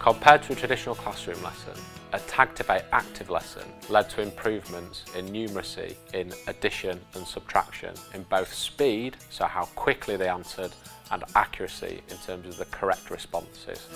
Compared to a traditional classroom lesson, a Tagtiv8 active lesson led to improvements in numeracy, in addition and subtraction, in both speed, so how quickly they answered, and accuracy in terms of the correct responses.